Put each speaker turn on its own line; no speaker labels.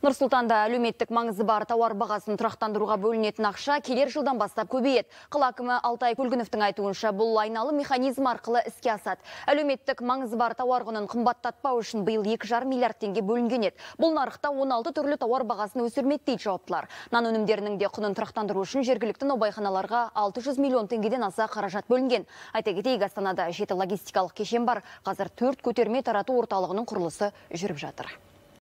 нұр сұлтанда әлеуметтік маңызы бар тауар бағасын тұрақтандыруға бөлінетін ақша келер жылдан бастап көбейеді. Қала әкімі алтай көлгіновтің айтуынша бұл айналы механизм арқылы іске асады. Әлеуметтік маңызы бар тауар құнын қымбаттатпау үшін биыл екі жарым миллиард теңге бөлінген еді. Бұл нарықта 16 түрлі тауар бағасын өсірмеді дейді жауаптылар. Нан өнімдерінің де құнын тұрақтандыру үшін жергілікті наубайханаларға 600 миллион теңгеден аса қаражат бөлінген. Айта кетейік астанада жеті логистикалық кешен бар. Қазір төрт көтерме тарату орталығының құрылысы жүріп жатыр.